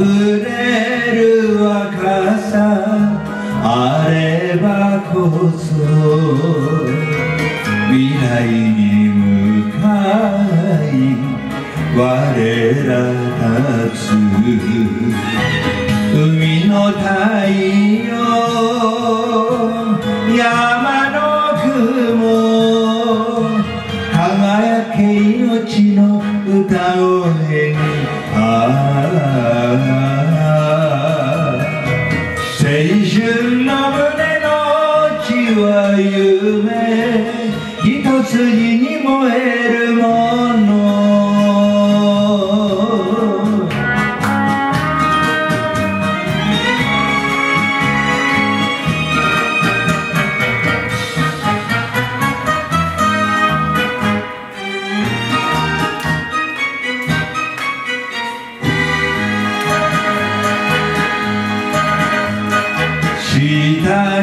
溢れる若さあればこそ未来に向かい我ら立つ。海の太陽山の雲輝け命の歌声にあ夢一つに燃え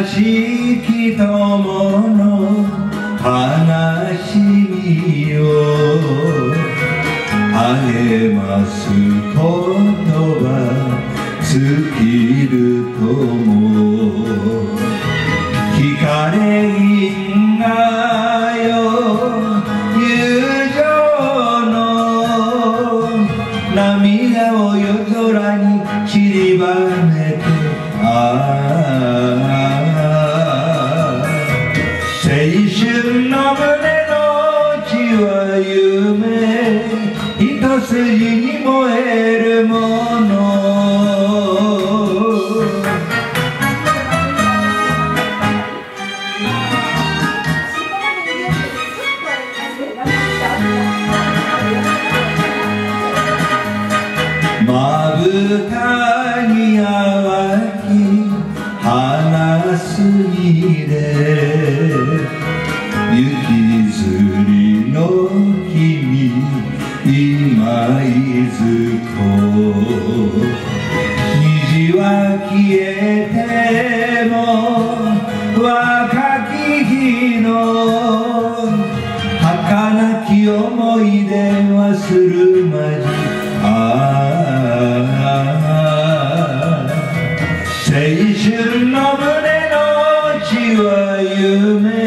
しき友の悲しみを励ます言葉尽きるとも光銀河よ友情の涙を夜空に散りばめてああ夢一筋に燃えるもの。まぶたい虹は消えても若き日の儚き思い出はするまじああ青春の胸の血は夢